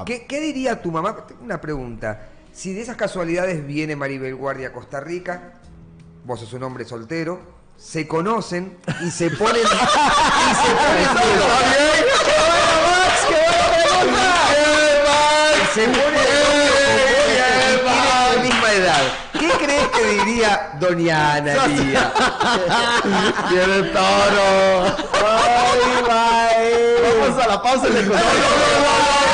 Ah. ¿Qué, qué diría tu mamá? Tengo una pregunta. Si de esas casualidades viene Maribel Guardia a Costa Rica, vos sos un hombre soltero, se conocen y se ponen. y se ponen novios. Se ponen novios y tienen la misma edad. ¿Qué crees que diría Doña Ana Lía? ¡Tiene toro! Ay, mae. Vamos a la pausa y le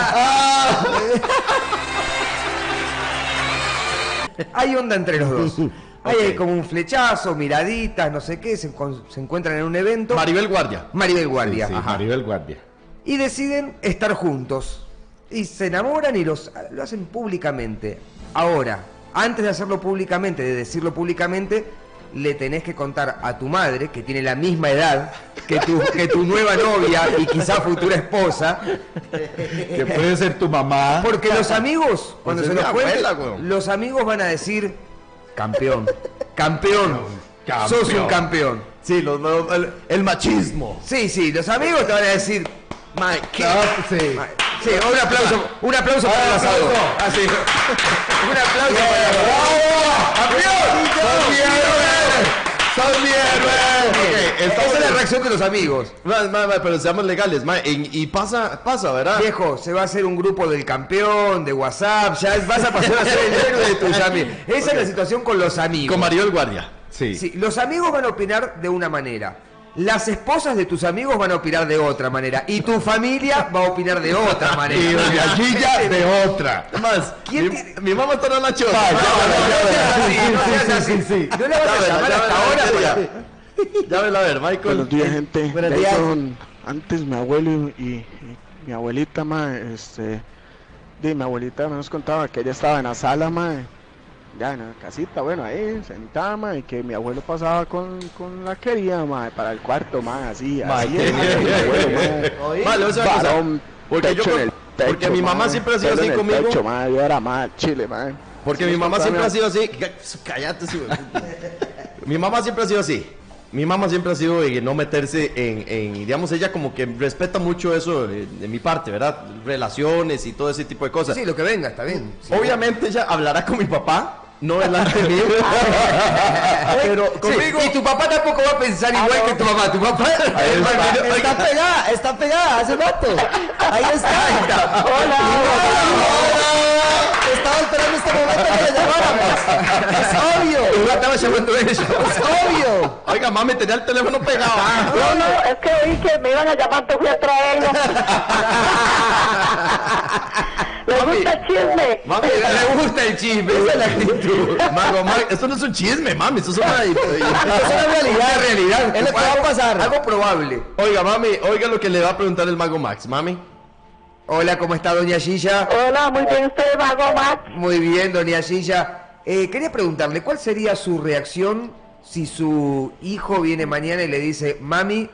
Hay onda entre los dos. Hay como un flechazo, miraditas, no sé qué, se, encuentran en un evento. Maribel Guardia. Maribel Guardia. Sí. Maribel Guardia. Y deciden estar juntos. Y se enamoran y los, lo hacen públicamente. Ahora, antes de hacerlo públicamente, de decirlo públicamente, le tenés que contar a tu madre, que tiene la misma edad que tu, que tu nueva novia y quizá futura esposa, Que puede ser tu mamá. porque los amigos, cuando se los cuenten, los amigos van a decir, campeón, campeón, Campeón. sos un campeón. Sí, los- los- el, el machismo. Sí, sí, los amigos te van a decir, "Mae, ¿qué?". Ah, sí. Sí, un aplauso, un aplauso para el asador. aplauso. Ah. Un aplauso para el. ¡Son mi héroe! Esa es la reacción de los amigos. Ma, ma, ma, pero seamos legales, en- y pasa, pasa, ¿verdad? Viejo, se va a hacer un grupo del campeón, de WhatsApp, ya vas a pasar a ser el héroe de tus amigos. Esa es la situación con los amigos. Con Maribel Guardia. Sí. Sí, los amigos van a opinar de una manera. Las esposas de tus amigos van a opinar de otra manera. Y tu familia va a opinar de otra manera. Y doña Gilla de otra. Más, ¿Quién mi, tiene- mi mamá está en la chota. No, no, no seas así, no seas así. Sí, sí, sí. No le vas a llamar hasta ahora para- Llámela a ver, Michael. Buenos días, gente. Buenos Ya días. antes mi abuelo y, y- y mi abuelita, ma, este, di, mi abuelita me nos contaba que ella estaba en la sala, ma, ya en la casita, bueno, ahí, sentada, ma, y que mi abuelo pasaba con, con la querida, ma, para el cuarto, ma, así, Ma, así, es, ma, bien. mi abuelo, ma. Varón, Porque yo en el porque mi mamá ma, siempre ha sido así conmigo. pecho, ma, yo era más chile, ma. Porque mi mamá siempre ma. ha sido así. Cá- Cállate, sí, güey. Mi mamá siempre ha sido así. Mi mamá siempre ha sido de no meterse en, en, digamos, ella como que respeta mucho eso de, de mi parte, ¿verdad? Relaciones y todo ese tipo de cosas. Sí, lo que venga, está bien. Sí. Obviamente ella hablará con mi papá, no delante mío. pero conmigo... Sí, Y tu papá tampoco va a pensar igual que tu mamá. Tu papá. Ahí está. Está pegada, está pegada, hace rato. Ahí está. Hola. Estaba esperando este momento que le llamáramos. Es obvio. Yo estaba llamando a ella. Es obvio. Oiga, mami, tenía el teléfono pegado. ah. No, no, es que oí que me iban a llamar, te fui a traerlo. ¿Le gusta el chisme? Mami, Le gusta el chisme, esa es la actitud. Mago, Mago, esto no es un chisme, mami, esto es una... Esto es una realidad. Una realidad. Es lo que va a pasar. Algo probable. Oiga, mami, oiga lo que le va a preguntar el Mago Max, mami. Hola, ¿cómo está Doña Gilla? Hola, muy bien, usted, Mago Max. Muy bien, Doña Gilla. Eh, quería preguntarle, ¿cuál sería su reacción si su hijo viene mañana y le dice, mami,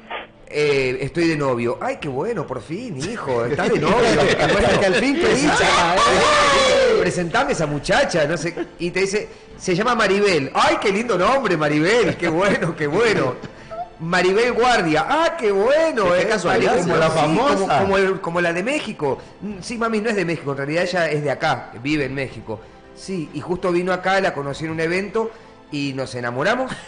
eh, estoy de novio? Ay, qué bueno, por fin, hijo, estás de novio. Que al fin te dice. Eh, Presentame a esa muchacha, no sé. Y te dice, se llama Maribel. Ay, qué lindo nombre, Maribel. Qué bueno, qué bueno. Maribel Guardia. Ah, qué bueno. Qué eh, casualidad, como la famosa. como- Como, como el- como la de México. Mm, Sí, mami, no es de México. En realidad ella es de acá. Vive en México. Sí, y justo vino acá, la conocí en un evento y nos enamoramos.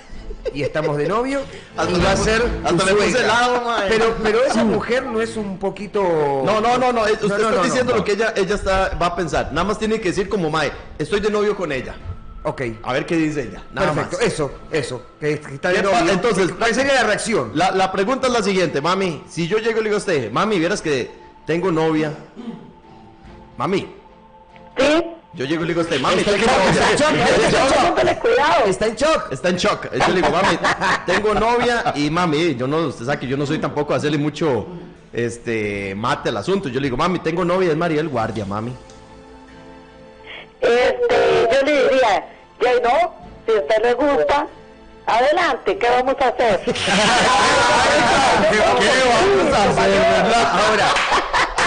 Y estamos de novio Hasta y va a ser hasta puse helado, mae. pero pero esa mujer no es un poquito No, no, no, no, usted No, no, está no, diciendo lo que ella, ella está, va a pensar. Nada más tiene que decir como, mae, estoy de novio con ella. Ok. A ver qué dice ella. Nada Perfecto, más. eso, eso, que, que está de ¿Qué pa- novio. entonces, ¿cuál sería la reacción? La, la pregunta es la siguiente, mami. Si yo llego y le digo a usted, mami, vieras que tengo novia. Mami, ¿Sí? yo llego y le digo a usted, mami, Está en tengo shock, novia. está en shock, está en shock. Póngale cuidado. Está en shock. Está en shock. Yo le digo, mami, tengo novia y mami, yo no, usted sabe que yo no soy tampoco de hacerle mucho este mate al asunto. Yo le digo, mami, tengo novia, es Mariel Guardia, mami. Este, yo le diría, ya no, si a usted le gusta, adelante, ¿qué vamos a hacer? ¿Qué vamos a hacer, verdad? Ahora,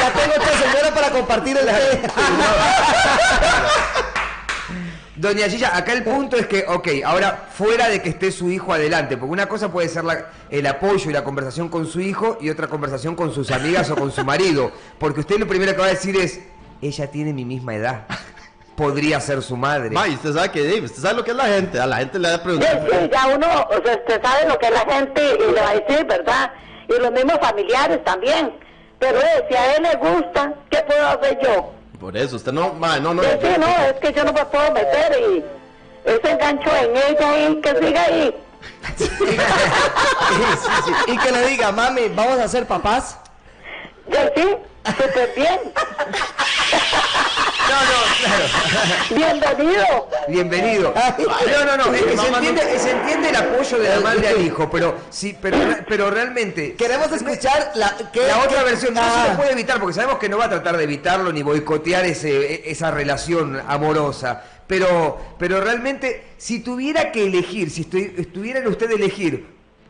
Ya tengo otra señora para compartir el. Doña Gilla, acá el punto es que, ok, ahora fuera de que esté su hijo adelante, porque una cosa puede ser la- el apoyo y la conversación con su hijo y otra conversación con sus amigas o con su marido, porque usted lo primero que va a decir es, ella tiene mi misma edad, podría ser su madre. Ma, y usted sabe que, Dave, usted sabe lo que es la gente. A la gente le da Sí, preguntar. sí, ya uno, o sea, usted sabe lo que es la gente y le va a decir, ¿verdad? Y los mismos familiares también. Pero eh, si a él le gusta, ¿qué puedo hacer yo? Por eso, usted no, ma, no, no. Sí, sí, no, es que yo no me puedo meter y ese engancho en ella y que siga ahí. Y que le diga, mami, vamos a ser papás. Ya sí, súper bien. No, no, claro. Bienvenido. Bienvenido. No, no, no, es que se entiende, se entiende el apoyo de la madre al hijo, pero sí, pero, pero realmente... Queremos escuchar la, que- La otra que- versión no se Ah. lo puede evitar porque sabemos que no va a tratar de evitarlo ni boicotear ese, e- esa relación amorosa. Pero, pero realmente, si tuviera que elegir, si estu- estuvieran usted elegir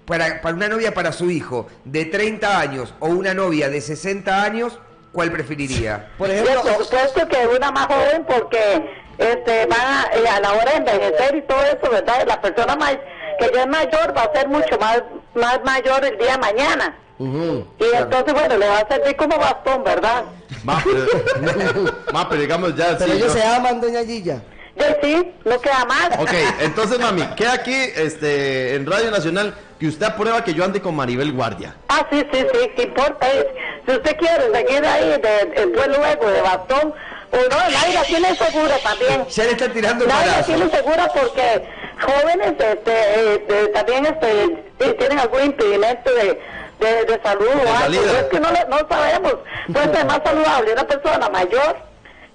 para, para una novia para su hijo de 30 años o una novia de 60 años, ¿cuál preferiría? Por ejemplo, por supuesto que una más joven porque este va eh, a la hora de envejecer y todo eso, ¿verdad? La persona más, que ya es mayor va a ser mucho más, más mayor el día de mañana. Y entonces, bueno, le va a servir como bastón, ¿verdad? Ma, pero, digamos ya. pero sí, ellos yo- se aman, doña Gilla. Y sí, no queda más. Ok, entonces, mami, queda aquí este, en Radio Nacional que usted aprueba que yo ande con Maribel Guardia. Ah, sí, sí, sí, ¿qué importa? Si usted quiere seguir ahí, de, después luego de bastón, o no, nadie la tiene segura también. Ya le están tirando Nadie la palazo. tiene segura porque jóvenes este, eh, de- también este, tienen algún impedimento de, de, de salud o algo. Es que no, no sabemos. Puede ser más saludable una persona mayor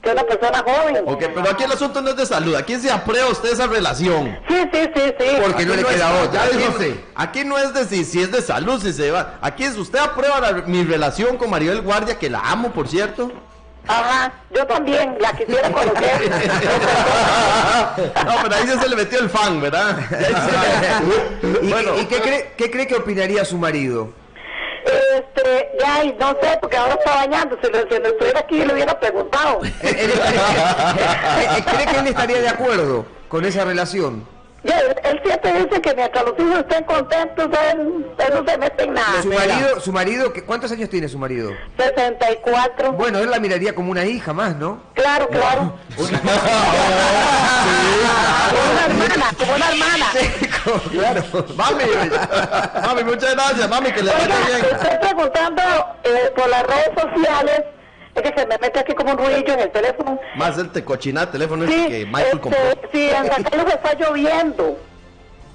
que una persona joven. Ok, pero aquí el asunto no es de salud. Aquí se aprueba usted esa relación. Sí, sí, sí, sí. Porque no le es- queda otra. aquí, sé. aquí no es de si, si es de salud, si se va. Aquí es usted aprueba la- mi relación con Maribel Guardia, que la amo, por cierto. Ajá, yo también la quisiera conocer. no, pero ahí ya se le metió el fan, ¿verdad? ¿Y, bueno, y qué, cree, qué cree que opinaría su marido? Este, ya, y no sé, porque ahora está bañando. Si, si no estuviera aquí, le hubiera preguntado. ¿Él- él- él- ¿Cree que él estaría de acuerdo con esa relación? Él, él siempre dice que mientras los hijos estén contentos, él, él no se mete en nada. Su marido, su marido, ¿qué- ¿cuántos años tiene su marido? 64. Bueno, él la miraría como una hija más, ¿no? Claro, claro. Como una hermana, como una hermana. mami, mami, muchas gracias, mami, que le vaya bien. estoy preguntando eh, por las redes sociales. Es que se me mete aquí como un ruido en el teléfono. Más el tecochina teléfono Sí, ese que Michael compró. este, sí, en San Carlos está lloviendo.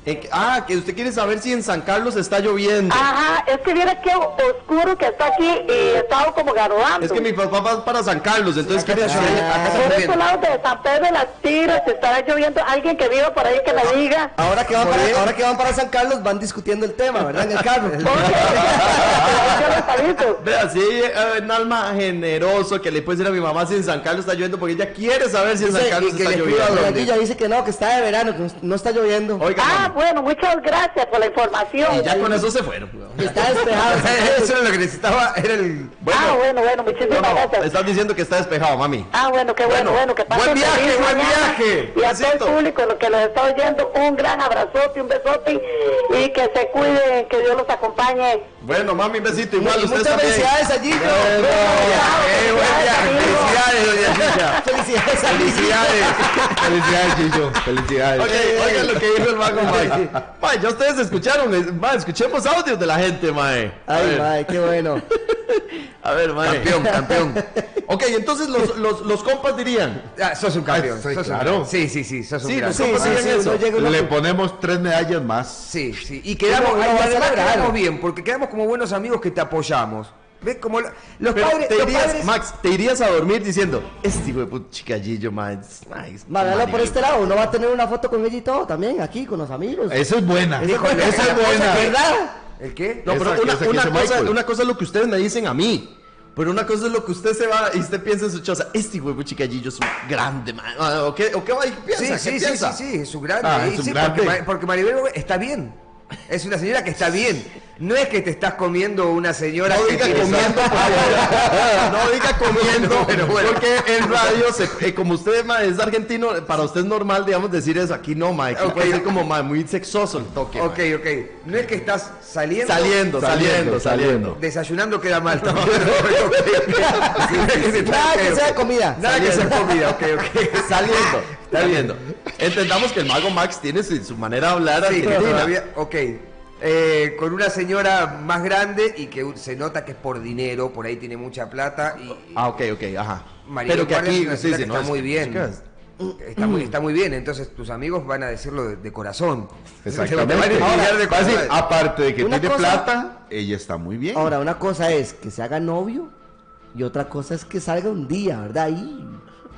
Que- ah, que usted quiere saber si en San Carlos está lloviendo. Ajá, es que viene qué oscuro que está aquí y estaba como garoando. Es que mi papá va para San Carlos, entonces quería saber. Acá está Por esos lados de San Pedro de las Tiras estará lloviendo. Alguien que viva por ahí que me diga. Ahora que, van para, bien. ahora que van para San Carlos van discutiendo el tema, ¿verdad? En el carro. Vea, sí, eh, un alma generoso que le puede decir a mi mamá si en San Carlos está lloviendo, porque ella quiere saber si en San Dice- Carlos y que está lloviendo. Gilla dice que no, que está de verano, que no está lloviendo. Oiga, Ah, bueno, muchas gracias por la información. y ya con eso se fueron. está despejado. Eso era lo que necesitaba, era el... ah, bueno, bueno, muchísimas No, no, gracias. estás diciendo que está despejado, mami. Ah, bueno, qué bueno, Bueno, bueno, que pasen buen viaje, feliz buen mañana. viaje. Y a todo el público, lo que los está oyendo, un gran abrazote, un besote y que se cuiden, que Dios los acompañe. Bueno, mami, un besito igual, Y ustedes muchas también. felicidades a Gillo. ¡Qué buen viaje! ¡Felicidades, doña Chicha! Felicidades a. ¡Felicidades! ¡Felicidades, Chicho! ¡Felicidades! Ok, oigan lo que dijo el mago Mike. Mae, ya ustedes escucharon, eh, mae, escuchemos audios de la gente, mae. A Ay, mae, qué bueno. a ver, mae. Campeón, campeón. Ok, entonces los, los, los compas dirían, Ah, sos un campeón. Ay, soy sos un- claro. Sí, sí, sí, sos un Sí, gran- los Sí, compas sí, dirían eso. uno- Le ponemos tres medallas más. Sí, sí. Y quedamos, celebrar. quedamos bien, porque quedamos como buenos amigos que te apoyamos. ¿Ves? Como la- los padres... te los irías, padres- Max, te irías a dormir diciendo, este hijo de puta chicallillo, man, es nice. Ma, véalo por Maribel". este lado, uno va a tener una foto con ella y todo también, aquí, con los amigos. Esa es buena. Híjole, esa es buena. ¿Verdad? ¿El qué? No, pero Esa una, esa una cosa, una cosa es lo que ustedes me dicen a mí. Pero una cosa es lo que usted se va y usted piensa en su choza. Este puta chicallillo es un grande, man. Ah, ¿O qué, o qué va y piensa? Sí, ¿Qué sí, sí, piensa? sí, sí, es un grande. Ah, es un sí, grande. Porque, porque Maribel está bien. Es una señora que está bien. No es que te estás comiendo una señora No que diga comiendo, no diga comiendo, Bueno, bueno. porque en radio, se- eh, como usted ma, es argentino, para usted es normal, digamos, decir eso. Aquí no, ma, aquí Ok. puede ser como ma, muy sexoso el toque. ma. Ok, ok. No es que estás saliendo. Saliendo, saliendo, saliendo. Desayunando queda mal. Ok, ok. Nada que sea comida. Nada que sea comida, ok, ok. Saliendo, saliendo. Entendamos que el mago Max tiene su, su manera de hablar Sí, argentina. todavía, ok. Eh, con una señora más grande y que se nota que es por dinero, por ahí tiene mucha plata y Ah, ok, ok, ajá. Maribel Pero que Guardia es aquí una sí, señora sí, que no, está es muy que- bien. es Está muy, está muy bien, entonces tus amigos van a decirlo de, de corazón. Exactamente. Te van a de decir, corazón. aparte de que Una tiene cosa- plata, ella está muy bien. Ahora, una cosa es que se haga novio y otra cosa es que salga un día, ¿verdad? Ahí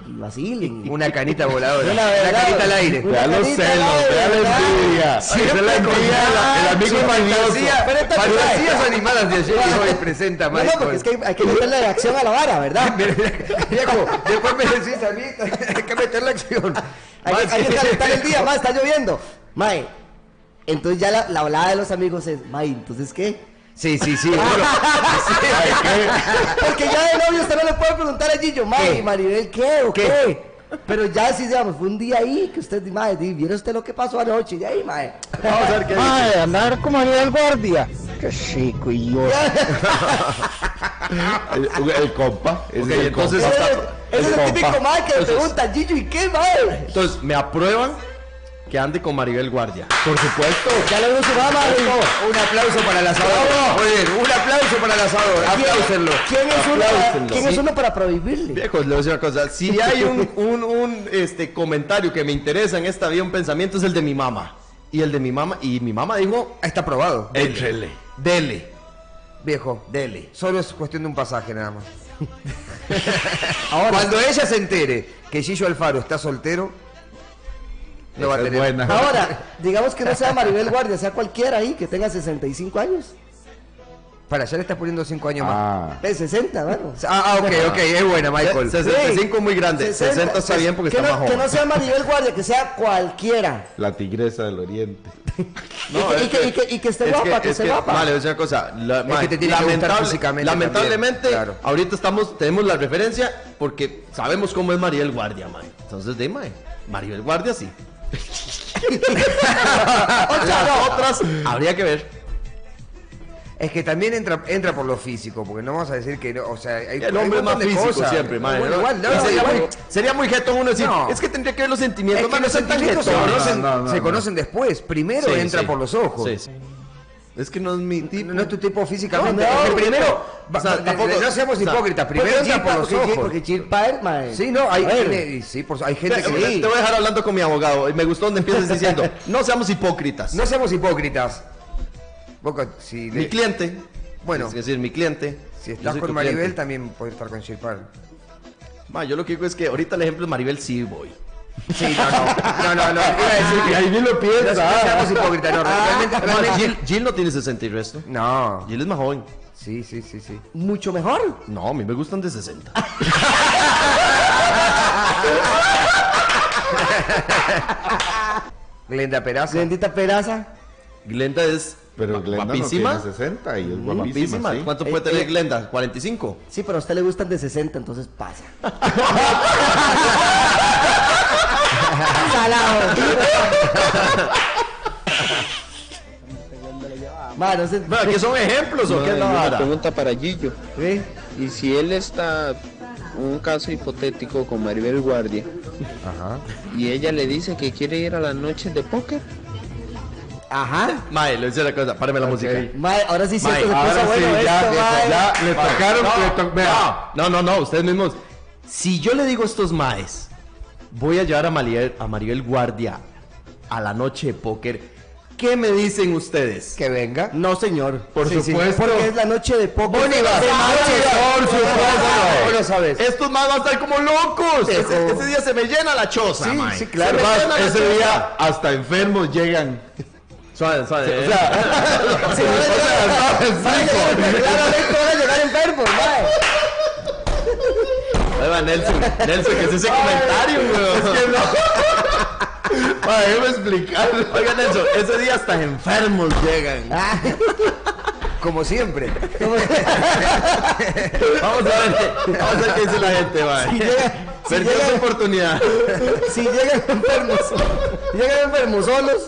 y vacilen. Una canita voladora. Una Una, canita al aire. Una los carita celos, al aire, la ¿verdad? envidia. Siempre Esa es la envidia, con- el amigo su envidioso. fantasía- fantasías animadas de ayer y hoy presenta No, no, Michael. porque es que hay, hay que meterle la acción a la vara, ¿verdad? Viejo, después me decís a mí, hay que meter la acción. Hay, que- hay que- calentar el día, más está lloviendo. Mae, entonces ya la, la hablada de los amigos es, Mae, ¿entonces qué? Sí, sí, sí. bueno, Porque ya de novio usted no le puede preguntar a Gillo, Mae, ¿Qué? Maribel, ¿qué o qué? ¿Qué? Pero ya si digamos, fue un día ahí que usted, Mae, di, ¿vieron usted lo que pasó anoche? Y ahí, Mae. Vamos a ver qué dice. Ay, andar como el guardia. Qué chico y yo. El, el compa. es el entonces compa. Ese es, ese es el compa. típico Mae que le pregunta, Gillo, ¿y qué, Mae? Entonces, me aprueban que ande con Maribel Guardia. Por supuesto. Su mamá, un aplauso para el asador. Muy bien, un aplauso para el asador. Apláusenlo. ¿Quién es uno para. ¿quién es uno para prohibirle? Viejos, le voy a decir una cosa. Si hay un, un, un, este, comentario que me interesa en esta vida, un pensamiento, es el de mi mamá. Y el de mi mamá, y mi mamá dijo, Está probado. dele, dele, Viejo, dele. solo es cuestión de un pasaje nada más. Cuando ella se entere que Gillo Alfaro está soltero, no va a Esa es tener. buena. Ahora, digamos que no sea Maribel Guardia, sea cualquiera ahí que tenga 65 años. Para, ya le estás poniendo 5 años más. Ah. De 60, bueno. Ah, ah, ok, ok, es buena, Michael. 65 muy grande, 60 está bien porque que está no, más Que no sea Maribel Guardia, que sea cualquiera. La tigresa del oriente. No, y, que, es y, que, y, que, y que esté es guapa, que, es esté guapa. Vale, voy a decir una cosa. la- que te tiene lamentable- físicamente Lamentablemente, también, claro. ahorita estamos, tenemos la referencia porque sabemos cómo es Maribel Guardia, man. Entonces, de mae, Maribel Guardia sí. Las otras habría que ver. Es que también entra, entra por lo físico, porque no vamos a decir que no, o sea, hay, El hay hombre es más físico cosas. siempre, madre. Bueno, ¿no? igual, no, Y sería, igual. muy, sería muy jetón uno decir, No. es que tendría que ver los Es sentimientos, que man, los sentimientos se conocen, se después. Primero Sí, entra sí. por los ojos. Sí, sí. Es que no es mi tipo. No, no es tu tipo físicamente. No, no, primero, o sea, va- de- tampoco- de- no seamos hipócritas. Primero Porque Jill por los porque Jill- ojos. Porque Jill Paer, mae. Sí, no, hay, tiene- sí, por, hay gente Te, que te voy a dejar hablando con mi abogado. Y me gustó donde empiezas diciendo, no seamos hipócritas. No seamos hipócritas. Mi cliente, Bueno. es decir, mi cliente. si estás con Maribel, cliente. también puedes estar con. Ma, yo lo que digo es que ahorita el ejemplo es Maribel sí voy. Sí, no, no. No, no, no. Iba a decir que lo no, piensa. no seamos hipócritas. No, realmente, Ma, realmente- Jill, Jill no tiene 60 y resto. No. Jill es más joven. Sí, sí, sí, sí. Mucho mejor. No, a mí me gustan de 60. Glenda Peraza. Glendita Peraza. Glenda es Pero Glenda guapísima. no tiene 60 y es guapísima. guapísima. sí. ¿Cuánto Eh, puede tener eh. Glenda? ¿45? Sí, pero a usted le gustan de 60, entonces pasa. Salado. Ma, no sé. Bueno, ¿qué son ejemplos o qué es la Una vara? pregunta para Gillo. ¿Sí? Y si él está, un caso hipotético con Maribel Guardia, y ella le dice que quiere ir a las noches de póker, Ajá. Mae, le voy a decir una cosa, páreme la música. Ma, ahora sí siento Mae, que se Ahora puso sí, bueno ya, esto, ya le tocaron. le to-. No, no, no, ustedes mismos. Si yo le digo a estos maes, voy a llevar a Maribel, a Maribel Guardia a la noche de póker, ¿qué me dicen ustedes? Que venga. No, señor. Por Sí, sí, supuesto. porque es la noche de poco. Bolívar. De noche. Por supuesto. ¿Cómo lo sabes? Estos maes van a estar como locos. Ese, ese día se me llena la choza, Sí, sí, claro. Además, ese choza. día hasta enfermos llegan. Suave, suave. O eh. sea, Sí, van a llegar- van a llegar- Claramente van a llegar enfermos, mae. Va Nelson. Nelson, ¿qué es ese comentario, weón? para déjeme explicar. Oiga, Nelson, ese día hasta enfermos llegan. como siempre. Vamos a ver, vamos a ver qué dice la gente, mae. Si llega- si Perdió llega- su oportunidad. Si llegan enfermos, llegan enfermos solos,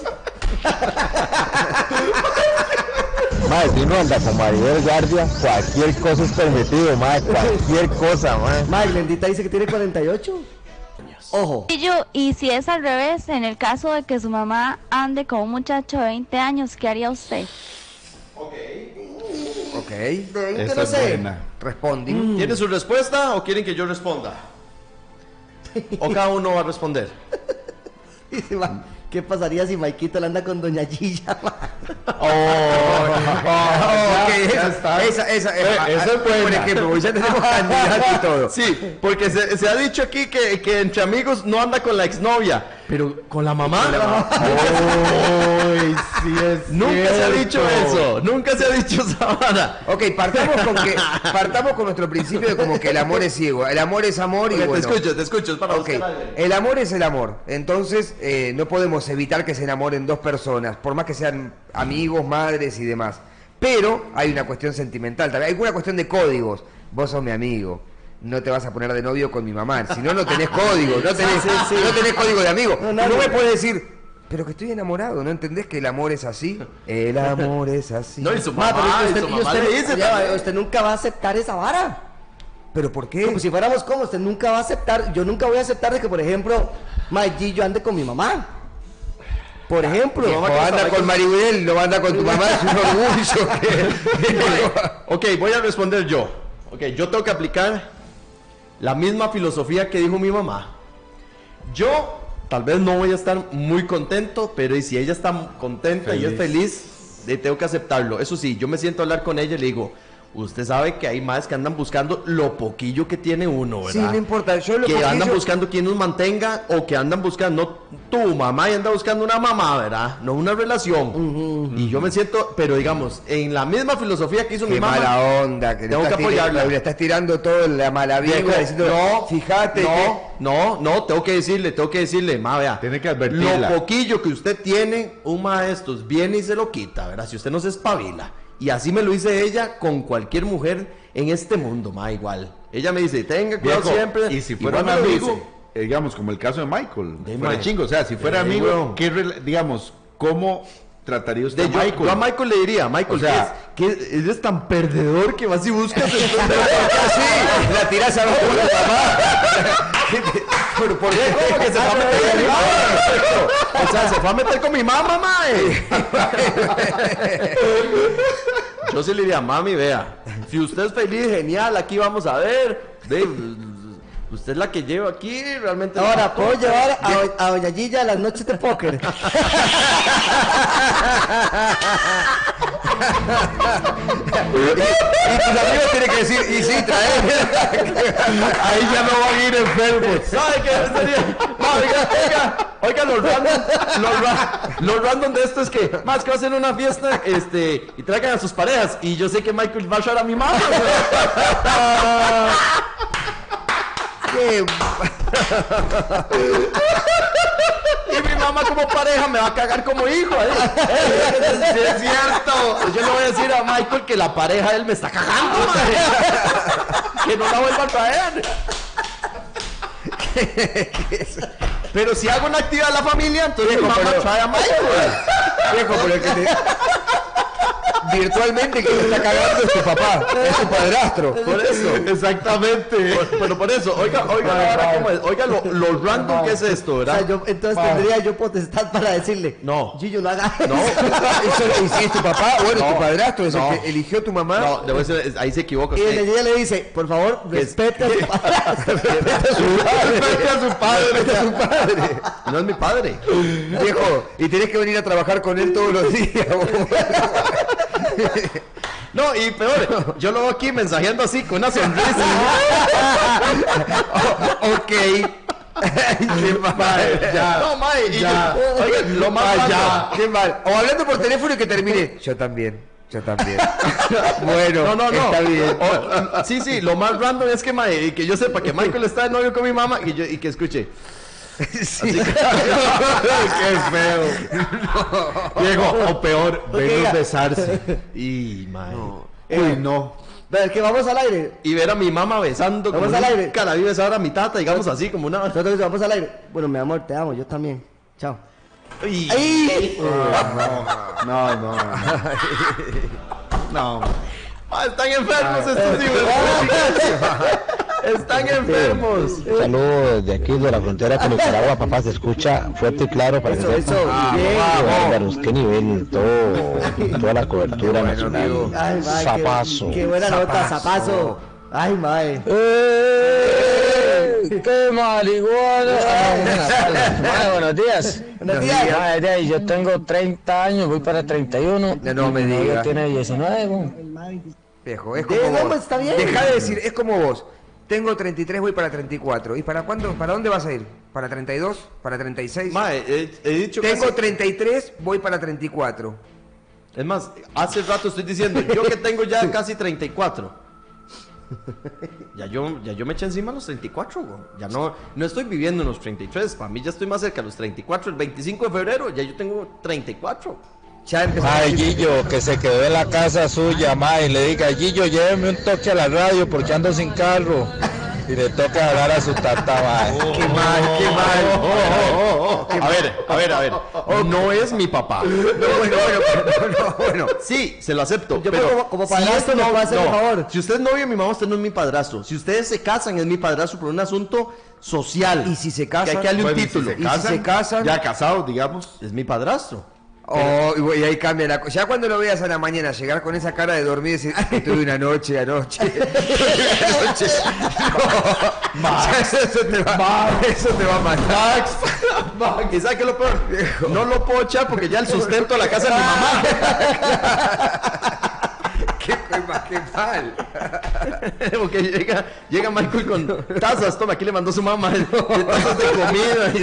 Mae, si uno anda con Maribel Guardia, cualquier cosa es permitido, mae, cualquier cosa, mae. Mae, Glendita dice que tiene 48. Ojo. Y yo, y si es al revés, en el caso de que su mamá ande con un muchacho de 20 años, ¿qué haría usted? Ok. De 20 Esa no es sé. ¿Tienen su respuesta o quieren que yo responda? ¿O cada uno va a responder? ¿Qué pasaría si Maikito le anda con Doña Gilla? ma? Ok, esa, esa, esa, Eh, esa es Por buena. ejemplo, porque ya tenemos candidato y todo. Sí, porque se, se ha dicho aquí que, que entre amigos no anda con la exnovia, pero con la mamá. Sí es Nunca se ha dicho eso, nunca se ha dicho esa vara. Ok, partamos con que partamos con nuestro principio de como que el amor es ciego. El amor es amor y Ok, bueno. Te escucho, te escucho, es para Ok, buscar aire. el amor es el amor. Entonces, eh, no podemos evitar que se enamoren dos personas, por más que sean amigos, madres y demás. Pero hay una cuestión sentimental también. Hay una cuestión de códigos. Vos sos mi amigo. No te vas a poner de novio con mi mamá. Si no, no tenés código. No tenés, no tenés código de amigo. No, No, me puedes decir, pero que estoy enamorado. ¿No entendés que el amor es así? El amor es así. No, y su Ma, mamá, pero y usted, su y mamá usted- le dice ya va, también. usted nunca va a aceptar esa vara. ¿Pero por qué? Como si fuéramos como, usted nunca va a aceptar, yo nunca voy a aceptar de que, por ejemplo, G yo ande con mi mamá. Por ejemplo. O anda con Maribel, no anda con tu mamá, es un orgullo. que- Ok, voy a responder yo. Ok, yo tengo que aplicar la misma filosofía que dijo mi mamá. Yo tal vez no voy a estar muy contento, pero si ella está contenta y es feliz, tengo que aceptarlo. Eso sí, yo me siento a hablar con ella y le digo, usted sabe que hay más que andan buscando lo poquillo que tiene uno, ¿verdad? Sí, no importa. Yo lo que poquillo- andan buscando quien nos mantenga o que andan buscando no tu mamá y anda buscando una mamá, ¿verdad? No una relación. Y yo me siento, pero digamos, en la misma filosofía que hizo mi Qué mamá. mala onda, que Tengo que apoyarla. tirando, le estás tirando todo la mala diciendo, no, fíjate no, que- no, no, tengo que decirle, tengo que decirle, ma, vea. Tiene que advertirla. Lo poquillo que usted tiene, un maestro viene y se lo quita, ¿verdad? Si usted no se espabila. Y así me lo dice ella con cualquier mujer en este mundo, ma, igual. Ella me dice, tenga cuidado Viejo, siempre. y si fuera un amigo, eh, digamos, como el caso de Michael, De fuera chingo, o sea, si fuera Eh, amigo. ¿qué digamos, ¿cómo trataría usted De a Michael? yo a Michael le diría, Michael, O sea- ¿qué es, ¿qué eres tan perdedor que vas y buscas entonces, Sí, la abajo de la mamá. ¿Por, por qué? ¿Cómo que se fue a meter con mi mamá? O sea, se fue a meter con mi mamá, mae. Yo sí le diría, mami, vea, si usted es feliz, genial, aquí vamos a ver. Ve, usted es la que lleva aquí, realmente. Ahora, ¿puedo llevar a, Do- a Doña Gilla a las noches de póker? Y tus amigos tienen que decir, y sí, trae. Ahí ya no van a ir enfermos. ¿Sabe qué sería? No, oiga, oiga, oiga, los random, los, ra- los random de esto es que, más que va a hacer una fiesta, este, y traigan a sus parejas, y yo sé que Michael va a llevar a mi mamá. Y mi mamá como pareja me va a cagar como hijo. ¿eh? Sí, es cierto. Yo le voy a decir a Michael que la pareja de él me está cagando. madre. Que no la vuelva a traer. Pero si hago una actividad de la familia, entonces mi mamá pero- trae a Michael. Viejo, pero el que te... Virtualmente que está cagando es tu papá, es tu padrastro. Por eso. Exactamente. Por- pero por eso, oiga, oiga, la vara cómo es. oiga lo, lo random que es esto, O sea, ¿verdad? yo, entonces tendría yo potestad para decirle, No. Gillo, no haga No. Eso, y si es tu papá, bueno, es No, tu padrastro, es no. el que eligió tu mamá. No, debo decir, ahí se equivoca Y usted. Le dice, por favor, respete a su padrastro. Respete a su padre. Respeta a tu padre. No es mi padre. Viejo, y tenés que venir a trabajar con él todos los días. No, y peor, yo lo veo aquí mensajeando así, con una sonrisa. ok. Qué mal. ya. No, mae, y Ya. yo- oiga, lo más ya. Qué mal. O hablando por teléfono y que termine. Yo también. Yo también. bueno, No, no, no. está bien. O- sí, sí, lo más random es que, mae, y que yo sepa que Michael está de novio con mi mamá y, yo, y que escuche. Sí. Qué feo. Diego, o peor, Oiga. verlos besarse. Y, mae. Uy, no. Ve, que vamos al aire. Y ver a mi mamá besando Vamos al aire. la vi besar a mi tata, digamos así, como una... Nosotros vamos al aire. Bueno, mi amor, te amo, yo también. Chao. Uy. ¡Ay! No, no, no. No. Ah, están enfermos estos hijos. Están enfermos. Saludos desde aquí de la frontera con Nicaragua, papá, se escucha fuerte y claro para que Eso, sepan. eso. Bien. Bárbaros, qué nivel, todo, toda la cobertura nacional. Ay, mae, qué- Zapazo. Qué, buena nota, zapazo. Ay, mae. ¡Eh! ¡Qué marihuana! Mae, buenos días. Buenos días. Mae, de yo tengo 30 años, voy para 31. No, no me Mi novia diga. tiene 19. güey. Viejo, es De- como no, vos. pues, está bien. Deja de decir, es como vos. Tengo 33, voy para 34. ¿Y para cuándo? ¿Para dónde vas a ir? ¿Para 32? ¿Para 36? Mae, he, he dicho Tengo casi- 33, voy para 34. Es más, hace rato estoy diciendo, yo que tengo ya casi 34. Ya yo, ya yo me eché encima los 34, güey. Ya no, no estoy viviendo en los 33. Para mí ya estoy más cerca de los 34. El 25 de febrero ya yo tengo 34. Ya. Ay, Gillo, que se quedó en la casa suya, mae, y le diga, Gillo, lléveme un toque a la radio porque ando sin carro. Y le toca hablar a su tata, mae. Qué mal, qué mal. A ver, a ver, a ver. No es mi papá. No, bueno, bueno, no, bueno. Sí, se lo acepto. Yo pero como- como padrastro esto me puede hacer un favor. Si usted es novio de mi mamá, usted no es mi padrastro. Si ustedes se casan, es mi padrastro por un asunto social. Y si se Que casan, hay que darle un si título. se ¿Y si casan, se casan? Ya casados, digamos. Es mi padrastro. Oh, y ahí cambia la cosa. Ya cuando lo veas a la mañana llegar con esa cara de dormir y decir, "Ay, tuve una noche anoche. anoche. No, ya eso te va, eso te va a matar. Max, Max, ¿y sabe qué lo peor? No lo puedo echar porque ya el sustento de la casa de mi mamá. Qué, qué mal. Porque llega, llega Michael con tazas, toma, aquí le mandó su mamá de tazas de comida.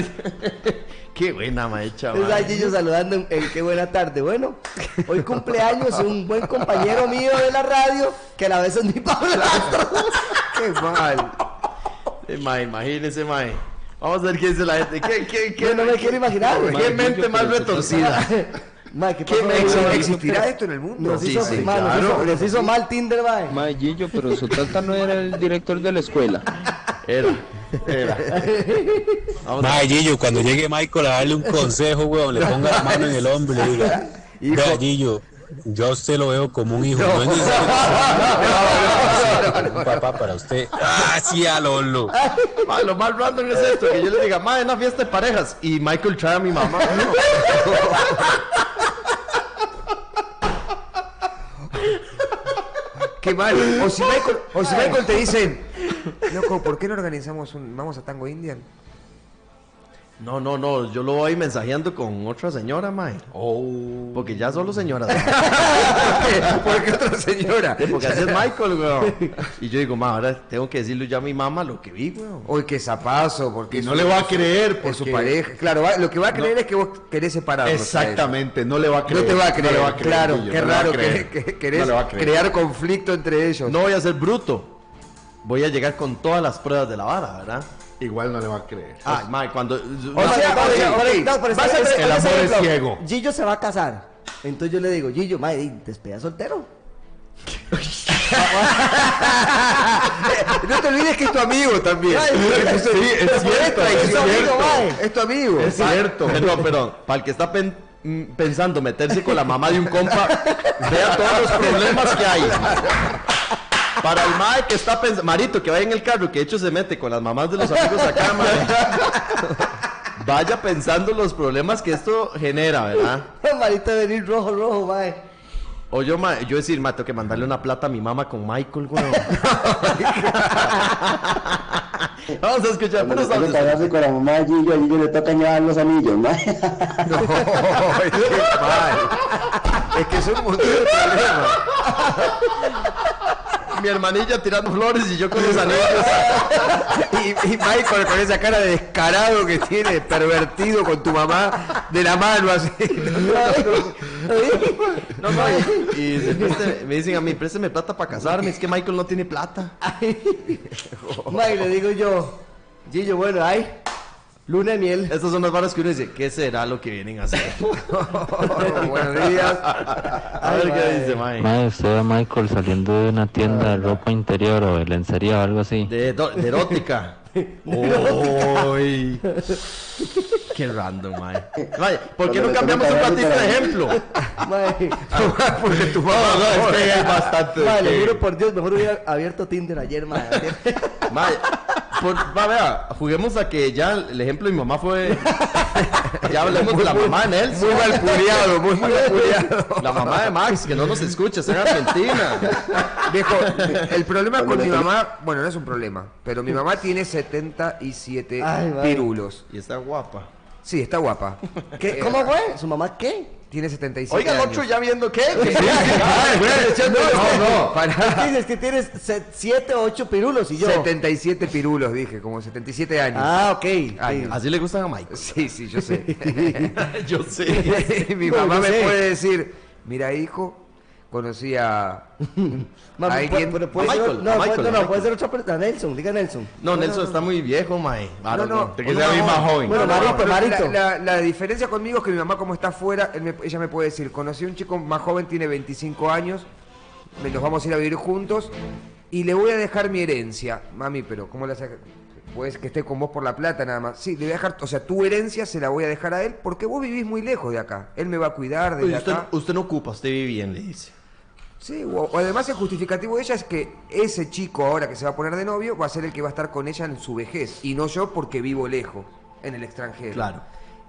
Qué buena maestra. Es ahí Gillo saludando en, en qué buena tarde. Bueno, hoy cumpleaños un buen compañero mío de la radio, que a la vez es mi padrastro. Qué mal. Eh, mae, imagínese, mae. Vamos a ver qué dice la gente. ¿Qué, qué, qué, Yo no me quiero imaginar. ¿Qué mente más retorcida? Mae, ¿qué ¿Qué pasó? me ¿Ex- Eso- ¿Existirá esto en el mundo? Nos Sí, hizo, sí, nos claro. hizo- nos hizo mal Tinder, mae. Mae, Gillo, pero su tata no era el director de la escuela. Era. Era. Mae, Gillo, cuando llegue Michael a darle un consejo, weón, le ponga la mano en el hombro y le diga, vea, Gillo, yo a usted lo veo como un hijo, no, es que sea un papá para usted. Ah, sí, a Lolo. Ma, lo más random es esto, que yo le diga, ma, es una fiesta de parejas. Y Michael trae a mi mamá. Qué mal. O si Michael, o si Michael te dicen, loco, ¿por qué no organizamos un, vamos a Tango Indian? No, no, no, yo lo voy mensajeando con otra señora, mae. Oh. Porque ya solo señoras. ¿Por qué otra señora? Porque así es Michael, weón. Y yo digo, ma, ahora tengo que decirle ya a mi mamá lo que vi, weón. Uy, qué zapazo, porque Y no le va a creer por su pareja. Claro, va- lo que va a creer es que vos querés separarlos. Exactamente, no le va a creer. No te va a creer, No le va a creer, claro, qué no raro que, que querés No le va a creer. crear conflicto entre ellos. No voy a ser bruto. Voy a llegar con todas las pruebas de la vara, ¿verdad? Igual no le va a creer. Ay, mae, cuando. O sea, el- amor es ciego. Gillo se va a casar. Entonces yo le digo, Gillo, mae, di, despeda soltero. No te olvides que es tu amigo también. Ay, es eso cierto, es es tu amigo, cierto. Es tu amigo. Es cierto. Perdón, perdón. Para el que está pen- mm, pensando meterse con la mamá de un compa, vea todos los problemas que hay. Para el mae que está pensando, Marito, que vaya en el carro, que de hecho se mete con las mamás de los amigos acá, mae. Vaya pensando los problemas que esto genera, ¿verdad? Marito de venir rojo, rojo, mae. O yo, mae, yo decir, mae, tengo que mandarle una plata a mi mamá con Michael, weón. Vamos a escuchar puros audios. con la mamá de Gillo, a Gillo le toca llevar los anillos, mae. No, es que mal. Es que son un montón de problemas. Mi hermanilla tirando flores y yo con los anillos. Y, y Michael con esa cara de descarado que tiene, pervertido con tu mamá de la mano así. No, no, y, y se preste- me dicen a mí, présteme plata para casarme, es que Michael no tiene plata. Mae, le digo yo, Gillo, bueno, ay, Luna de miel. Estas son las varas que uno dice, ¿qué será lo que vienen a hacer? Buenos días. A ver qué dice, mae. Mae, usted ve a Michael saliendo de una tienda de ropa interior o de lencería o algo así. De, do- de erótica. Uy. Qué random, mae. Vaya, ¿por qué no le cambiamos un ratito de ejemplo? Mae, Porque tu mamá no, es que hay bastante. de mae, le que- juro por Dios, mejor hubiera abierto Tinder ayer, mae. Mae, por- va, vea, juguemos a que ya el ejemplo de mi mamá fue. Ya hablemos de la mamá de Nelson. Muy mal puliado, muy mal puliado. La mamá de Max, que no nos escucha, está en Argentina. Viejo, el problema con mi mamá, bueno, no es un problema, pero mi mamá tiene 77 Ay, pirulos. Y está guapa. Sí, está guapa. ¿Qué? Eh, ¿Cómo fue? ¿Su mamá qué? Tiene 77 Oiga, años. otro ya viendo qué. Que No, no, ¿Qué para. dices? Que tienes 7 o 8 pirulos y yo. 77 pirulos, dije, como 77 años. Ah, ok. Años. Así le gustan a Mike. Sí, sí, yo sé. Yo sé. Mi No, mamá yo me sé. puede decir, mira hijo, conocí a... Mami, ¿Alguien? puede- puede A ser- no, a puede- no, a no, puede ser otra persona. Nelson, diga Nelson. No, Nelson está muy viejo, mae. No, no. no. Que sea mi más joven. Bueno, No, no, Marito, Marito. La, la- la diferencia conmigo es que mi mamá como está afuera, él me- ella me puede decir, conocí a un chico más joven, tiene 25 años, me- nos vamos a ir a vivir juntos y le voy a dejar mi herencia. Mami, pero ¿cómo le hace? Pues que esté con vos por la plata nada más. Sí, le voy a dejar, o sea, tu herencia se la voy a dejar a él porque vos vivís muy lejos de acá. Él me va a cuidar usted, acá. usted no ocupa, usted vive bien, le dice. Sí, o, o además el justificativo de ella es que ese chico ahora que se va a poner de novio va a ser el que va a estar con ella en su vejez y no yo porque vivo lejos, en el extranjero. Claro.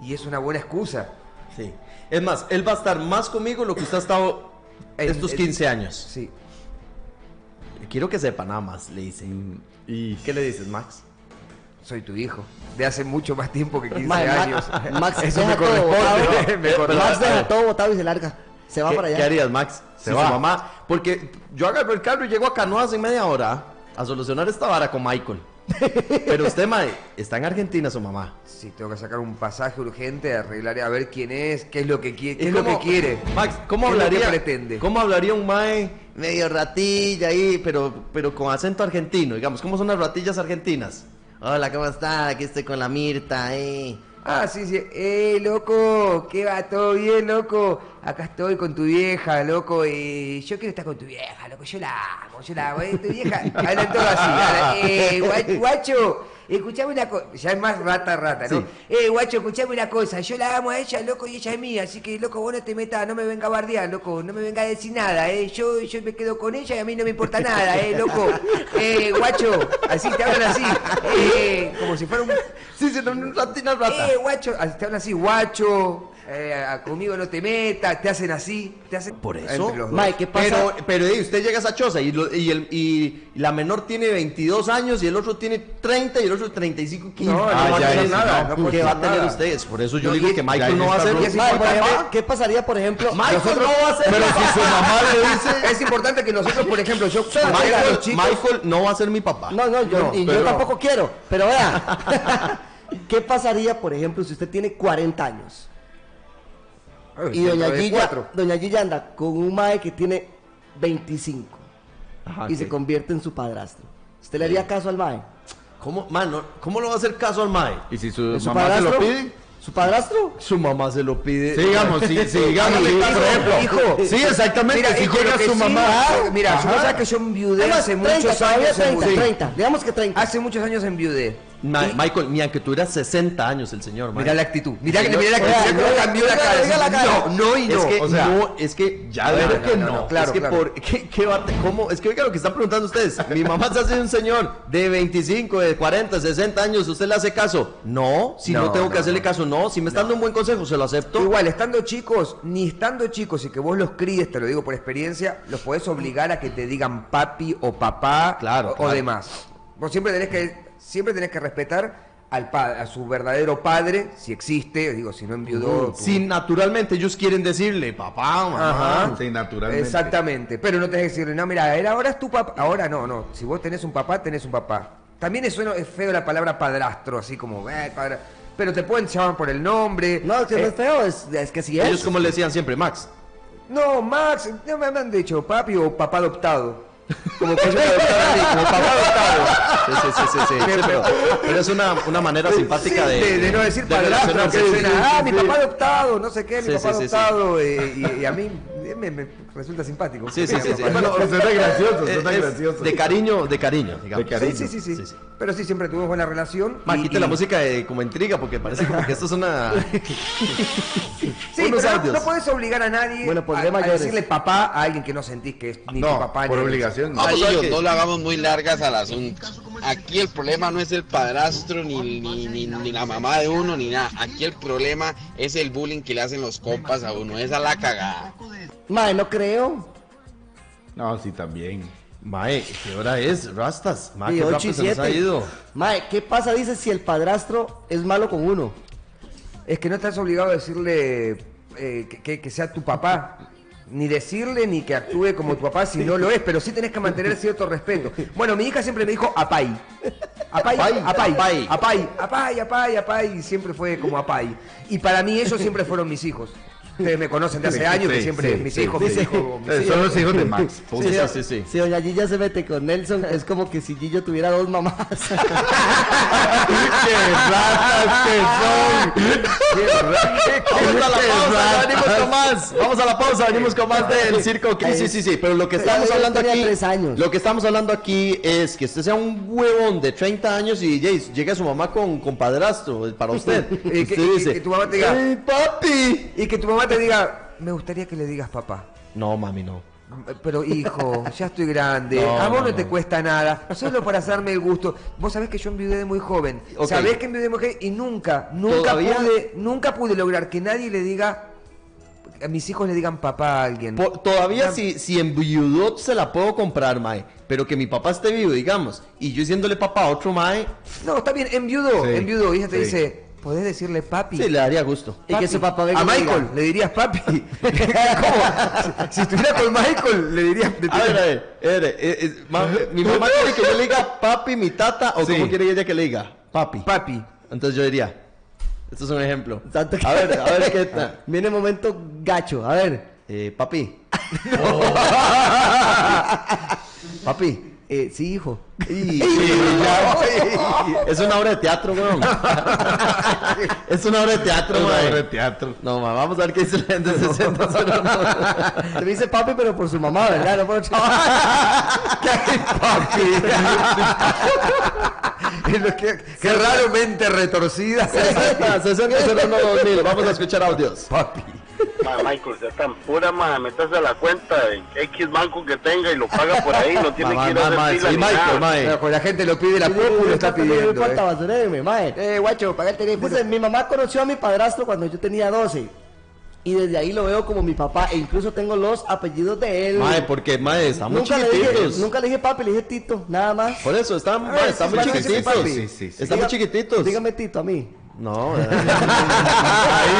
Y es una buena excusa. Sí. Es más, él va a estar más conmigo lo que usted ha estado En- estos en- 15 años. Sí. Quiero que sepa nada más, le dice. ¿Y qué le dices, Max? Soy tu hijo. De hace mucho más tiempo que 15 Mae, Ma- años. Max Eso me todo corresponde. botado. me corresponde. Max deja todo botado y se larga. Se va ¿Qué, para allá. qué harías, Max? Se Si va. su mamá. Porque yo agarro el carro y llego a Canoas en media hora a solucionar esta vara con Michael. Pero usted, mae, está en Argentina su mamá. Sí, tengo que sacar un pasaje urgente, arreglar, a ver quién es, qué es lo que quiere, qué ¿Y es lo que quiere. Max, ¿cómo ¿Qué es lo que hablaría? pretende? ¿Cómo hablaría un mae medio ratilla ahí, pero, pero con acento argentino? Digamos, ¿cómo son las ratillas argentinas? Hola, ¿cómo está? Aquí estoy con la Mirta, eh. Ah, sí, sí. Eh, loco, ¿qué va? ¿Todo bien, loco? Acá estoy con tu vieja, loco. Y yo quiero estar con tu vieja, loco. Yo la amo, yo la amo. Eh, tu vieja. Hablan todo así. Eh, gua- guacho, escuchame una cosa. Ya es más rata, rata, ¿no? Sí. Eh, guacho, escuchame una cosa. Yo la amo a ella, loco, y ella es mía. Así que, loco, vos no te metas, no me venga a bardear, loco. No me venga a decir nada, ¿eh? Yo, yo me quedo con ella y a mí no me importa nada, ¿eh, loco? Eh, guacho, así te hablan así. Eh, como si fuera un Sí, sí, no, un ratina rata. eh, guacho, ah, te hablan así, guacho, eh, conmigo no te metas, te hacen así, te hacen... Por eso. Mike, ¿qué pasa? Pero, pero eh, usted llega a esa choza y, lo- y, el, y la menor tiene 22 años y el otro tiene 30 y el otro 35, 15. No, no Ah, va a ya tener es, nada, no, no ¿Qué va a tener nada. ustedes? Por eso yo No, digo y- que Michael no va a ser... ejemplo, ¿qué pasaría, por ejemplo? Michael nosotros- no va a ser Pero si su mamá le dice. Es importante que nosotros, por ejemplo, yo... Michael, los chicos- Michael no va a ser mi papá. No, no, yo, No, y pero- yo tampoco quiero. Pero vea, ¿qué pasaría, por ejemplo, si usted tiene 40 años? Ay, Y doña Gilla, doña Gilla anda con un mae que tiene 25 Ajá, y se convierte en su padrastro. ¿Usted le haría caso al mae? ¿Cómo, mano, ¿Cómo le va a hacer caso al Mae? Y si su ¿Es su mamá se lo padrastro? pide. ¿Su padrastro? Su mamá se lo pide. Sí, digamos, sí, sí, digamos, sí, por ejemplo. hijo. Sí, exactamente. Mira, si hijo, llega lo su sí, mamá. mira, Ajá. sabés que yo enviudé hace 30, muchos años. 30, enviudé. 30. Digamos que 30. Hace muchos años enviudé. Ma- Y- Michael, ni aunque tuviera 60 años el señor, mae. Mira la actitud. Mira, que mira la actitud. oiga, Mira cómo oiga, cambió la oiga, cara. oiga la cara. No, no y no. Es que O sea- no, es que ya No, veo no, que no, claro, es que claro. por ¿qué, qué cómo? Es que oiga lo que están preguntando ustedes. Mi mamá se hace un señor de 25, de 40, 60 años, ¿usted le hace caso? No, si no, tengo que hacerle caso, no. Si me está dando un buen consejo, se lo acepto. Igual, estando chicos, ni estando chicos y que vos los críes, te lo digo por experiencia, los podés obligar a que te digan papi o papá Claro, o, o demás. Vos siempre tenés que, siempre tenés que respetar al pa- a su verdadero padre, si existe, digo, si no enviudó. tu- Si naturalmente ellos quieren decirle papá, mamá. Ajá. Sí, naturalmente. Exactamente, pero no tenés que decirle, no, mira, él ahora es tu papá, ahora no, no, si vos tenés un papá, tenés un papá. También es, es feo la palabra padrastro, así como, eh, padra- pero te pueden llamar por el nombre. No, es que no Eh, es feo, es, es que sí es. Ellos como le decían siempre, Max. No, Max, no me han dicho papi o papá adoptado. Como que yo me adoptaron mí, como papá adoptado. Sí, sí, sí, sí, sí. Pero, pero es una, una manera simpática de, Sí, de, de no decir de padrastro, que suena, ah, mi papá adoptado, no sé qué, mi Sí, papá sí, sí, sí. adoptado, eh, y, y a mí me, me resulta simpático. Sí, sí, sí. Bueno, Suena gracioso, suena es gracioso. De cariño, de cariño, digamos. De cariño. Sí, sí, sí, sí, Sí, sí. Pero sí, siempre tuvimos buena relación. Ma, y- quite y- la música de, como intriga porque parece como que esto es una... Sí, unos pero no, audios. no puedes obligar a nadie Bueno, pondré a, a decirle papá a alguien que no sentís que es ni tu No, papá por ni obligación. no. No lo hagamos muy largas al asunto. Aquí el problema no es el padrastro, ni, ni, ni, ni la mamá de uno, ni nada. Aquí el problema es el bullying que le hacen los compas a uno. Esa es la cagada. Mae, no creo. No, sí, también. Mae, ¿qué hora es? Rastas. Mae, qué 8 y rápido se nos ha 7. ido. Mae, ¿qué pasa, dice, si el padrastro es malo con uno? Es que no estás obligado a decirle eh, que, que- que sea tu papá. Ni decirle ni que actúe como tu papá si no lo es, pero sí tenés que mantener cierto respeto. Bueno, mi hija siempre me dijo apay. Apay, apay, apay, apay, apay, apay, siempre fue como apay. Y para mí ellos siempre fueron mis hijos. Ustedes me conocen de hace años que siempre sí, mis sí. hijos, mis Dice- hijos, mis Eh, hijos. Son los hijos de Max. Sí, sí, sí, sí. Si doña Gilla se mete con Nelson, es como que si Gillo tuviera dos mamás. ¡Qué ratas que son! Vamos a la pausa, venimos con más. Vamos a la pausa, venimos con más del circo. Sí, sí, sí. Pero lo que estamos Ella hablando aquí. tres años. Lo que estamos hablando aquí es que usted sea un huevón de 30 años y Jace, llega su mamá con, con padrastro eh, para usted. Y que, usted y- dice, y que tu mamá te diga, "Ey, papi. y que tu mamá te diga, me gustaría que le digas papá. No, mami, no. Pero hijo, ya estoy grande, No, a vos no, no, te no. cuesta nada, solo para hacerme el gusto. Vos sabés que yo enviudé de muy joven, Ok. sabés que enviudé de muy joven y nunca, nunca ¿Todavía? pude, nunca pude lograr que nadie le diga, a mis hijos le digan papá a alguien. Todavía si, si enviudó se la puedo comprar, mae. Pero que mi papá esté vivo, digamos, y yo diciéndole papá a otro mae, No, está bien, enviudó, Sí, enviudó, y ella te dice, podés decirle papi. sí, le daría gusto. Y que su papá venga A le Michael diga. le dirías papi. ¿Cómo? Si, si estuviera con Michael, le dirías. A ver, a ver, a ver, eh, eh, ma- mi mamá quiere que yo le diga papi, mi tata, o Sí. cómo quiere ella que le diga papi. papi. Entonces yo diría, esto es un ejemplo. Tanto que- A ver, a ver qué tal. Viene momento gacho, a ver. Eh, papi. Papi, eh, sí, hijo. Y- ya, es una obra de teatro, weón. es una obra de teatro, Es una obra de teatro. No, ma, vamos a ver qué dice la gente de 60. Te dice papi, pero por su mamá, ¿verdad? No por otro. Es lo que, qué raro mente retorcida. 60, 60, 01, 2000. Vamos a escuchar audios. Papi. Ma, Michael, sea tan pura, ma, métase a la cuenta de X banco que tenga y lo paga por ahí, no tiene Ma, que ir ma, a hacer ma, fila soy ni Michael, nada. mae. Pero la gente lo pide, la popu lo está No pidiendo. importa, eh. basureme, mae. Eh, guacho, paga el teléfono. Dice, mi mamá conoció a mi padrastro cuando yo tenía 12. Y desde ahí lo veo como mi papá. E incluso tengo los apellidos de él. Mae, porque mae, estamos nunca, le dije, chiquititos. nunca le dije papi, le dije Tito, nada más. Por eso, están, ver, mae, sí, estamos sí, sí, chiquititos. papi. Sí, sí, sí. Estamos Diga- chiquititos. Dígame Tito a mí. No. Ahí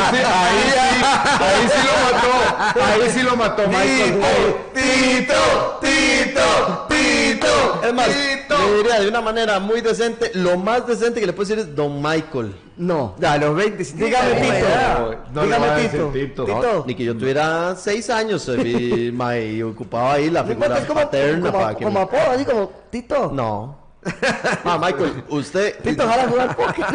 sí, ahí, ahí, ahí sí lo mató. Ahí sí lo mató Michael. Tito, Tito, Tito. Es más, le diría de una manera muy decente, lo más decente que le puedo decir es Don Michael. No. A los 20, si Dígame Tito. No Dígame Tito. Tito. Tito. Ni que yo tuviera seis años eh, y, ocupaba ahí la figura paterna como, para que... como apodo, así como Tito. No. Ma, Michael, usted... Tito, jala jugar póker.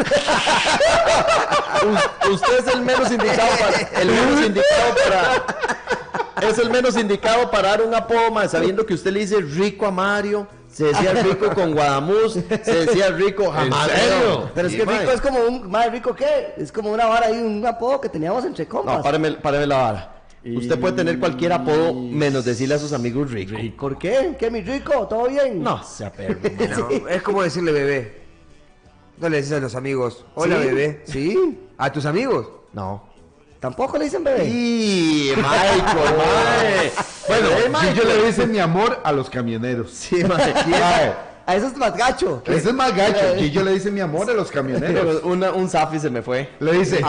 Usted es el menos indicado para el menos indicado para es el menos indicado para dar un apodo más sabiendo que usted le dice rico a Mario se decía rico con Guadamuz se decía rico jamás serio? Pero es que rico es como un. Más rico qué? Es como una vara ahí, un apodo que teníamos entre compas. no páreme, páreme la vara usted puede tener cualquier apodo menos decirle a sus amigos rico ¿Por qué? ¿Qué, mi rico? ¿Todo bien? no sea perro No, es como decirle bebé. No le dices a los amigos, hola ¿Sí? bebé. Sí. ¿A tus amigos? no Tampoco le dicen bebé. y Michael mae. Bueno, si Michael. yo le dice mi amor a los camioneros. sí mae. A eso es más gacho. Ese es más gacho. Y yo le dice mi amor a los camioneros. Una- un zafi se me fue Le dice, lindo,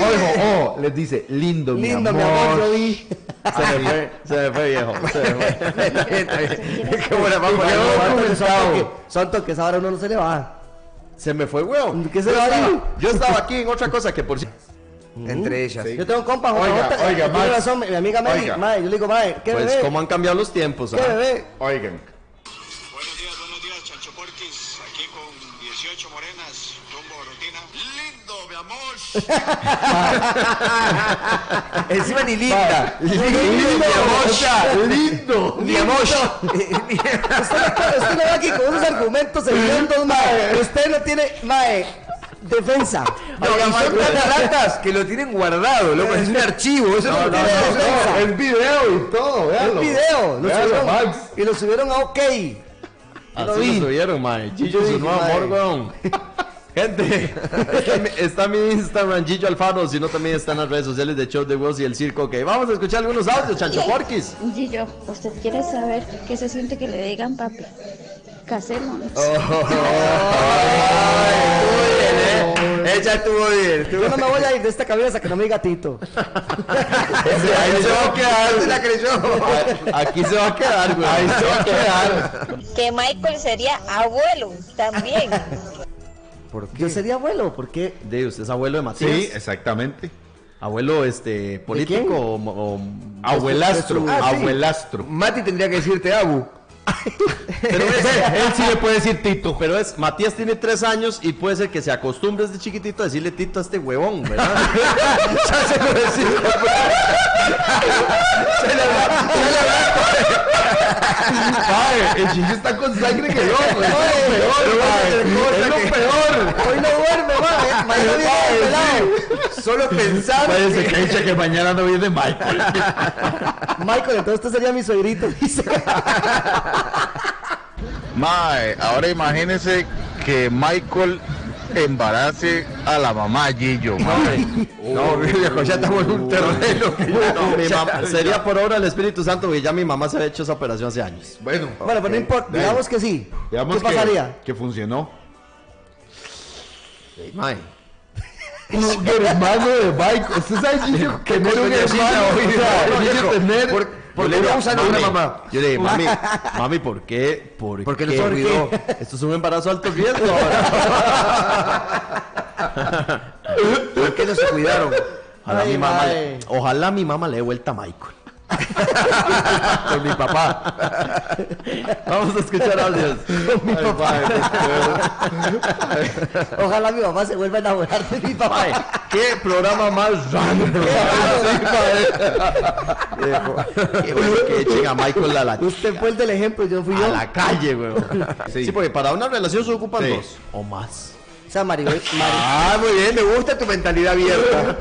ojo, oh, les dice, lindo, Lindo, mi amor. yo vi. se me fue se me fue viejo se me fue Es como la vamos a Son toques, ahora uno no se le va. Se me fue, weón. ¿Qué se yo, va yo estaba aquí en otra cosa que por si. entre ellas. Yo tengo compas, Oiga, Jota, oiga, tiene razón, mi amiga Meli, Oiga. mae, yo le digo, mae, ¿qué Pues bebé? cómo han cambiado los tiempos. ¿Qué ah? bebé? Oigan. Amor. Encima ni linda. Lindo, Lindo. Mi amor. Usted no va aquí con unos argumentos hediondos, mae. Usted no tiene, mae, defensa. No, y son tan ratas que lo tienen guardado, loco. Es un archivo. Eso no, no, tiene defensa. Es video y todo, El véalo. video, lo subieron, Max. y lo subieron a OK. Así lo subieron, mae. Yo su nuevo amor, weón. Gente, está mi, está mi Instagram, Gillo Alfaro, si no también está en las redes sociales de Show de Huevos y el Circo. Ok, vamos a escuchar algunos audios, Chancho Porquis. Gillo, ¿usted quiere saber qué se siente que le digan papi? Casémonos. Ella estuvo bien. estuvo Yo no me voy a ir de esta cabina hasta que no me diga Tito. Ahí se va a quedar. Se la creyó. Aquí se va a quedar, güey. Ahí se va a quedar. Que Michael sería abuelo también. Yo sería abuelo, ¿por qué? De usted es abuelo de Matías. Sí, exactamente. Abuelo, este, político o, o- Abuelastro, Ah, sí. abuelastro. Mati tendría que decirte Abu. Pero es, Él sí le puede decir Tito. pero es, Matías tiene tres años y puede ser que se acostumbre desde chiquitito a decirle Tito a este huevón, ¿verdad? Ya se lo decimos. Se Ay, el chico está con sangre que yo, güey. Es lo peor, mae. Es lo peor. Hoy no duerme, mae. Mañana viene pelado. Solo pensar. Parece que que mañana no viene Michael. Michael, entonces usted sería mi suegrito, dice. Mae, ahora imagínese que Michael embarace a la mamá Gillo. No, viejo, ya estamos en un terreno. que ya- No, mi ya- mamá- sería por obra del Espíritu Santo, porque ya mi mamá se había hecho esa operación hace años. Bueno, Bueno, pero no importa, digamos que sí. digamos ¿Qué pasaría? Que, funcionó. Hermano de Michael. ¿Usted sabe, Gillo, que tener un hermano? O sea, No, Gillo tener... Yo ¿Por le digo, no usan a una mamá? Yo le dije, mami, mami, ¿por qué? ¿Por Porque qué? nos olvidó. Esto es un embarazo alto riesgo. ¿Por qué no se cuidaron? Ojalá, Ay, mi mamá, ojalá mi mamá le dé vuelta a Michael. Con mi papá. Vamos a escuchar audios. Con mi papá. Ojalá mi mamá se vuelva a enamorar de mi papá. ¿Qué programa más random? Qué bueno que echen a Michael a la, Usted fue el del ejemplo, yo fui a yo. la calle, güey. Sí. porque para una relación se ocupan Sí. dos o más. O sea, Maribel, Mari- Ah, muy bien, me gusta tu mentalidad abierta.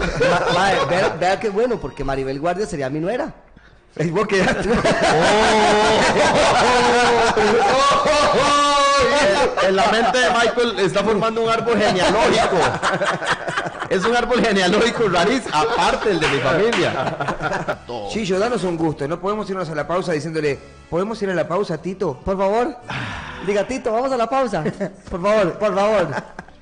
Ma- vea, vea qué bueno, porque Maribel Guardia sería mi nuera. Y vos quedaste. En- la mente de Michael está formando un árbol genealógico. Es un árbol genealógico rarísimo, aparte del de mi familia. Chillo, danos un gusto. No podemos irnos a la pausa diciéndole, ¿podemos ir a la pausa, Tito? Por favor, diga Tito, vamos a la pausa. Por favor, por favor.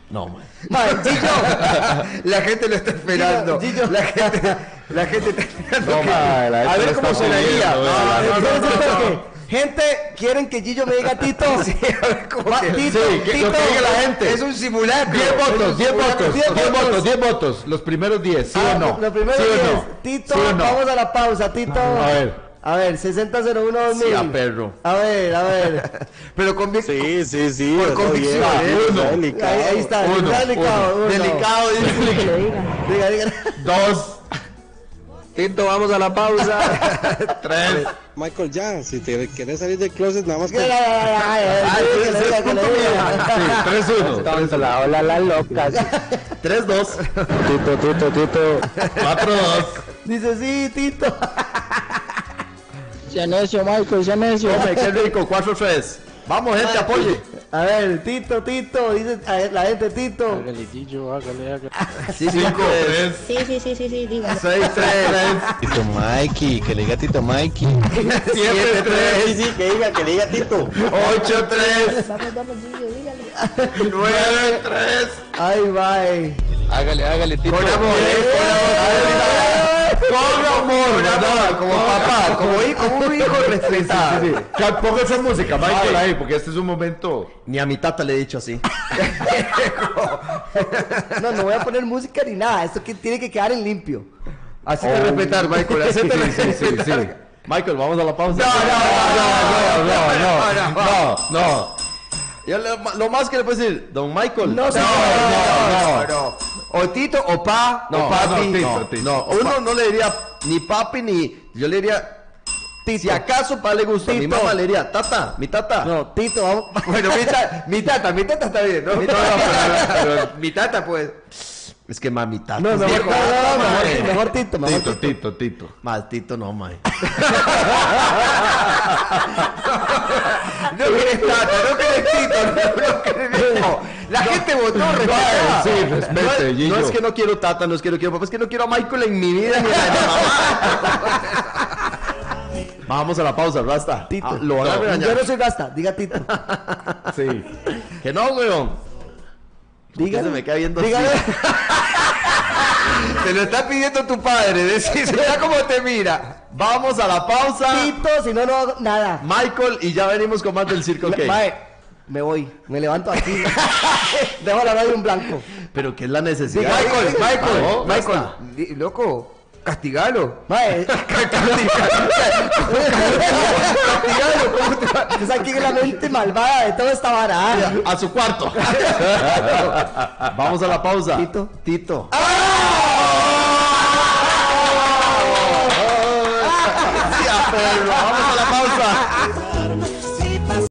No, man. Mae, Gillo, La gente lo está esperando. Gillo. La gente, la gente está esperando. No, que- mae, la a ver cómo no, Espérense, no, no. espérense. Gente, ¿quieren que Gillo me diga Tito? Sí, a ver cómo Va, que- Tito, Sí, que- Tito. lo que diga la gente. Es un simulacro. 10 Es un votos, 10 simulacro. votos, 10 10 votos, votos. 10 votos. Los primeros 10, ¿sí Ah, o no? Lo primero ¿Sí o es, no? Tito, ¿Sí no? vamos a la pausa, Tito. A ver. A ver, 6001 Sí, a perro. A ver, a ver. Pero con bien. Sí, sí, sí. Por convicción, bien, Uno. delicado. Ahí, ahí está, Uno, delicado, uno. uno. Delicado, dice. Diga, diga. Dos, Tito, vamos a la pausa. tres. Michael, ya, si te quieres salir del closet, nada más que ese le es diga, que le punto diga. Sí, 3-1. Hola, hola, las locas. 3-2. Tito, Tito, Tito. 4-2. Dice, sí, Tito. Ya necio, Michael, ya necio. Hombre, qué rico, 4-3. Vamos, gente, apoye. A ver, Tito, Tito, dice a la gente Tito. Hágale, Gillo, hágale, hágale. Sí, 5 3 Sí, sí, sí, sí, sí, dígalo. 6 3 Tito Mikey, que le diga Tito Mikey. 7 3 sí, que diga, que le diga Tito. 8 3 Vamos, vamos, Gillo, dígale. 9 3 Ay, bye. Hágale, hágale, Tito. Con amor, ¿eh? Con amor. Con amor. Como papá, como, hi- como un hijo respetado. Sí, sí. Ya, Ponga esa música, Michael, ahí, porque este es un momento. Ni a mi tata le he dicho así. No, no voy a poner música ni nada. Esto que tiene que quedar en limpio. Así de respetar, Michael. Así de Sí. Michael, vamos a la pausa. No, no, no, no, no. Yo le- lo más que le puedo decir, don Michael. No, señor. no, no. O Tito, o Pa, No, o Papi. no, Tito, no, Tito. no, uno no le diría ni papi ni. Yo le diría. Si acaso pa le gusta, mi Tito. mamá le diría, tata, mi tata. No, Tito, vamos. Bueno, mi, ta- mi tata, mi tata está bien, ¿no? Mi tata, pues. Es que mami tata. No, es mejor, viejo. no, no, no, Mae. mejor, mejor Tito, mejor Tito, Tito. Tito, Tito. Mal Tito no, mae. No querés tata, no querés Tito, no, no querés no. La gente votó, respetá. Sí, No, respete, no es que no quiero tata, no es que no quiero papá, es que no quiero a Michael en mi vida ni a la de mamá. Vamos a la pausa, Rasta. Tito. Ah, lo van a Yo no soy gasta, diga Tito. Sí. Que no, weón. Diga. se me queda viendo Dígale. así? Te lo está pidiendo tu padre, decís, mira cómo te mira. Vamos a la pausa. Tito, si no, no hago nada. Michael, y ya venimos con más del circo. Mae, me voy, me levanto aquí. Dejo la radio en blanco. Pero que es la necesidad. Michael, Michael, Michael, loco, castigalo. Mae, Castigalo, sabe quién es la mente malvada de toda esta vara. ah? A su cuarto. Vamos a la pausa. Tito. Tito. Sí, a perro, vamos